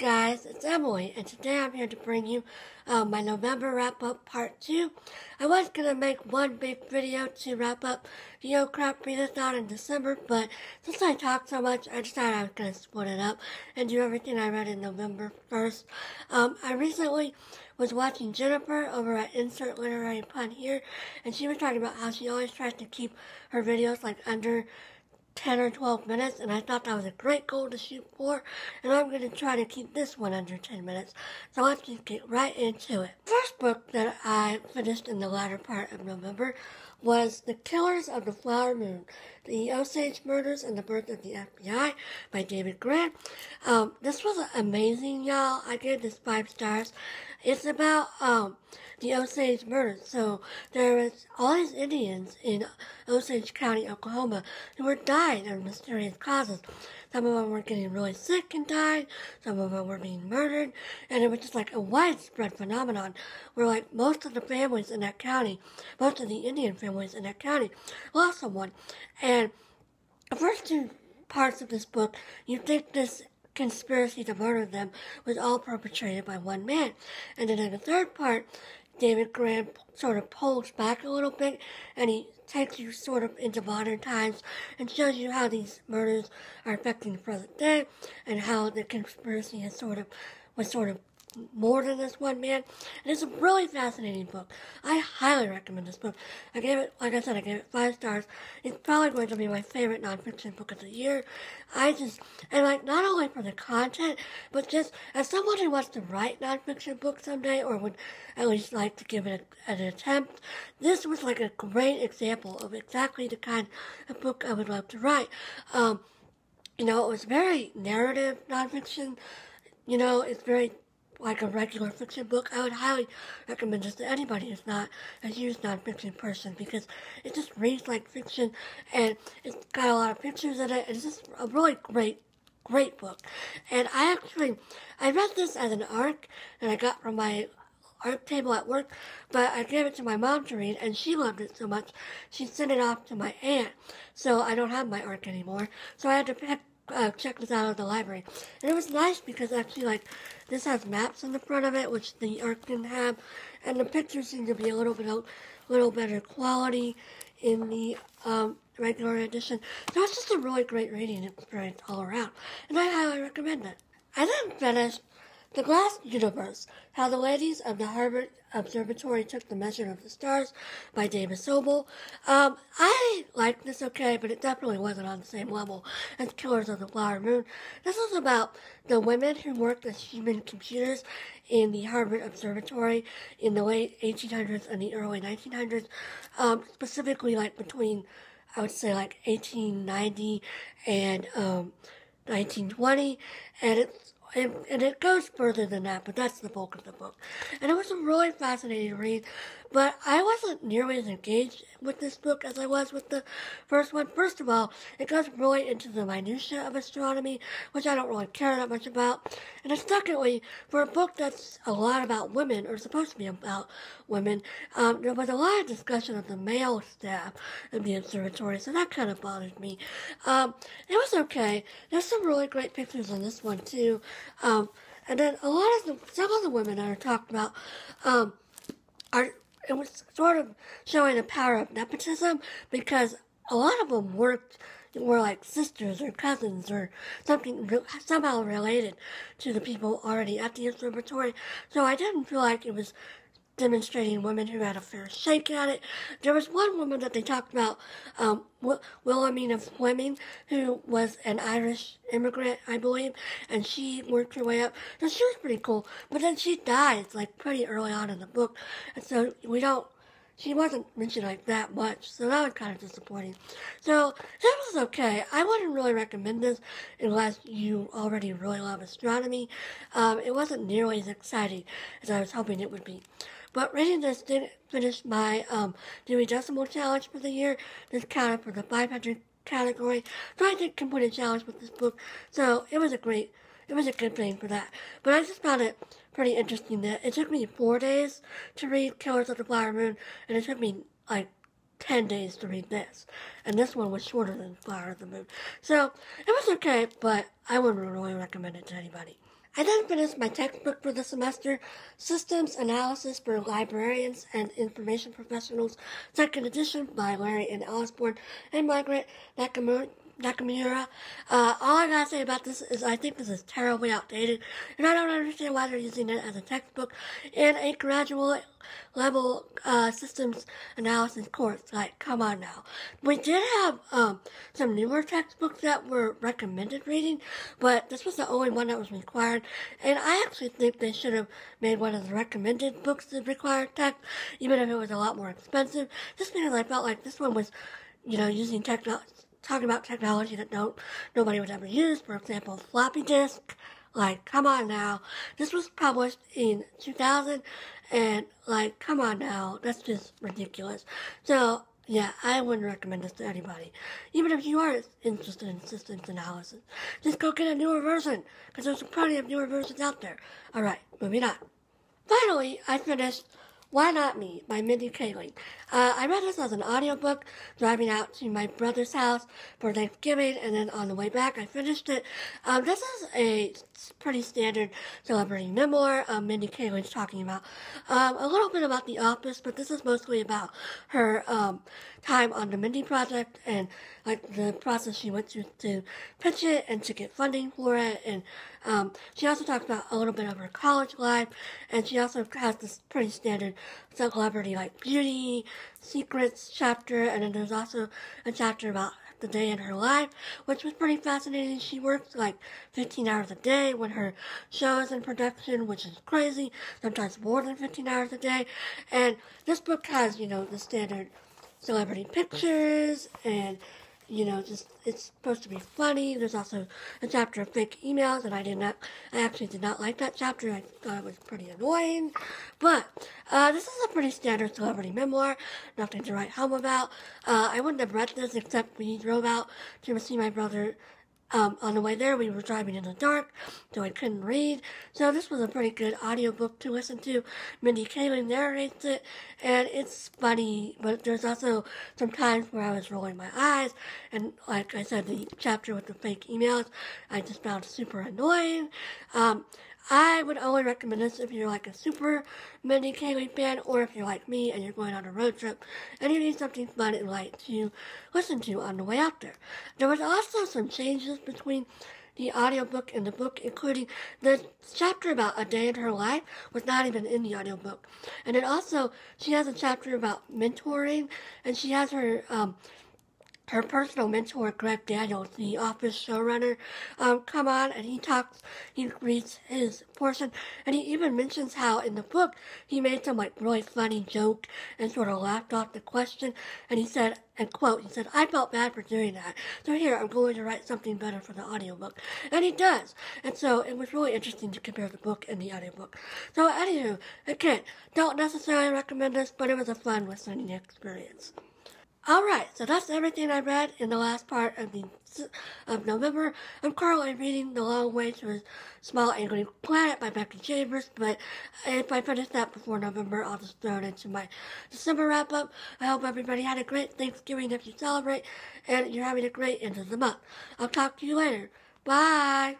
guys, it's Emily, and today I'm here to bring you uh, my November wrap-up part 2. I was going to make one big video to wrap up the Oh Crap Readathon in December, but since I talked so much, I decided I was going to split it up and do everything I read in November first. Um, I recently was watching Jennifer over at Insert Literary Pun here, and she was talking about how she always tries to keep her videos like under 10 or 12 minutes, and I thought that was a great goal to shoot for, and I'm going to try to keep this one under 10 minutes. So let's just get right into it. First book that I finished in the latter part of November was The Killers of the Flower Moon, The Osage Murders and the Birth of the FBI by David Grann. Um, this was amazing, y'all. I gave this five stars. It's about, um, the Osage murders. So there was all these Indians in Osage County, Oklahoma, who were dying of mysterious causes. Some of them were getting really sick and died. Some of them were being murdered. And it was just like a widespread phenomenon where like most of the families in that county, most of the Indian families in that county lost someone. And the first two parts of this book, you think this conspiracy to murder them was all perpetrated by one man. And then in the third part, David Grann sort of pulls back a little bit and he takes you sort of into modern times and shows you how these murders are affecting the present day and how the conspiracy has sort of was sort of more than this one man. And it's a really fascinating book. I highly recommend this book. I gave it, like I said, I gave it five stars. It's probably going to be my favorite nonfiction book of the year. I just, and like, not only for the content, but just as someone who wants to write nonfiction books someday, or would at least like to give it a, an attempt, this was like a great example of exactly the kind of book I would love to write. Um, you know, it was very narrative nonfiction. You know, it's very like a regular fiction book, I would highly recommend this to anybody who's not a huge nonfiction person because it just reads like fiction and it's got a lot of pictures in it. It's just a really great, great book. And I actually, I read this as an ARC that I got from my art table at work, but I gave it to my mom to read, and she loved it so much, she sent it off to my aunt. So I don't have my ARC anymore. So I had to pick uh, check this out of the library. And it was nice because actually, like, this has maps in the front of it, which the ARC didn't have, and the pictures seem to be a little bit, a little better quality in the um, regular edition. So it's just a really great reading experience all around, and I highly recommend it. I then finished the Glass Universe, How the Ladies of the Harvard Observatory Took the Measure of the Stars by Dava Sobel. Um, I liked this okay, but it definitely wasn't on the same level as Killers of the Flower Moon. This was about the women who worked as human computers in the Harvard Observatory in the late 1800s and the early 1900s, um, specifically like between, I would say like 1890 and, um, 1920, and it's and, and, it goes further than that, but that's the bulk of the book. And it was a really fascinating read, but I wasn't nearly as engaged with this book as I was with the first one. First of all, it goes really into the minutiae of astronomy, which I don't really care that much about. And secondly, for a book that's a lot about women, or supposed to be about women, um, there was a lot of discussion of the male staff of the observatory, so that kind of bothered me. Um, it was okay. There's some really great pictures in this one, too. Um, and then a lot of the, some of the women that are talked about, um, are it was sort of showing the power of nepotism because a lot of them worked were like sisters or cousins or something somehow related to the people already at the observatory. So I didn't feel like it was demonstrating women who had a fair shake at it. There was one woman that they talked about, um, Wilhelmina Fleming, who was an Irish immigrant, I believe, and she worked her way up. So she was pretty cool. But then she died, like, pretty early on in the book. And so we don't, she wasn't mentioned like that much, so that was kind of disappointing. So this was okay. I wouldn't really recommend this unless you already really love astronomy. Um, it wasn't nearly as exciting as I was hoping it would be. But reading this didn't finish my um, Dewey Decimal Challenge for the year. This counted for the 500 category. So I did complete a challenge with this book. So it was a great, it was a good thing for that. But I just found it pretty interesting that it took me four days to read Killers of the Flower Moon, and it took me like 10 days to read this. And this one was shorter than Flower of the Moon. So it was okay, but I wouldn't really recommend it to anybody. I then finished my textbook for the semester, Systems Analysis for Librarians and Information Professionals, second edition by Larry N. Osborne and Margaret Nakamura. Nakamura. Uh, all I gotta say about this is I think this is terribly outdated, and I don't understand why they're using it as a textbook in a graduate level uh, systems analysis course. Like, come on now. We did have um, some newer textbooks that were recommended reading, but this was the only one that was required, and I actually think they should have made one of the recommended books the required text, even if it was a lot more expensive, just because I felt like this one was, you know, using technology talking about technology that don't nobody would ever use. For example, floppy disk. Like, come on now. This was published in 2000, and like, come on now. That's just ridiculous. So, yeah, I wouldn't recommend this to anybody. Even if you are interested in systems analysis, just go get a newer version, because there's plenty of newer versions out there. Alright, moving on. Finally, I finished why Not Me by Mindy Kaling. Uh, I read this as an audiobook driving out to my brother's house for Thanksgiving, and then on the way back, I finished it. Um, this is a pretty standard celebrity memoir. Um, Mindy Kaling's talking about um, a little bit about The Office, but this is mostly about her um, time on the Mindy Project and like the process she went through to pitch it and to get funding for it. And um, she also talks about a little bit of her college life, and she also has this pretty standard celebrity like beauty secrets chapter, and then there's also a chapter about the day in her life, which was pretty fascinating. She works like 15 hours a day when her show is in production, which is crazy, sometimes more than 15 hours a day. And this book has, you know, the standard celebrity pictures and you know, just it's supposed to be funny. There's also a chapter of fake emails, and I did not, I actually did not like that chapter. I thought it was pretty annoying. But uh, this is a pretty standard celebrity memoir, nothing to write home about. Uh, I wouldn't have read this except we drove out to see my brother um, on the way there, we were driving in the dark, so I couldn't read. So this was a pretty good audiobook to listen to. Mindy Kaling narrates it, and it's funny, but there's also some times where I was rolling my eyes, and like I said, the chapter with the fake emails, I just found super annoying. Um, I would only recommend this if you're like a super Mindy Kaling fan or if you're like me and you're going on a road trip and you need something fun and light to listen to on the way out there. There was also some changes between the audiobook and the book, including the chapter about a day in her life was not even in the audiobook. And then also, she has a chapter about mentoring, and she has her um, her personal mentor, Greg Daniels, the office showrunner, um, come on and he talks, he reads his portion, and he even mentions how in the book he made some like really funny joke and sort of laughed off the question, and he said, and quote, he said, I felt bad for doing that, so here I'm going to write something better for the audiobook. And he does. And so it was really interesting to compare the book and the audiobook. So anywho, again, don't necessarily recommend this, but it was a fun listening experience. Alright, so that's everything I read in the last part of the of November. I'm currently reading The Long Way to a Small Angry Planet by Becky Chambers, but if I finish that before November, I'll just throw it into my December wrap up. I hope everybody had a great Thanksgiving if you celebrate, and you're having a great end of the month. I'll talk to you later. Bye!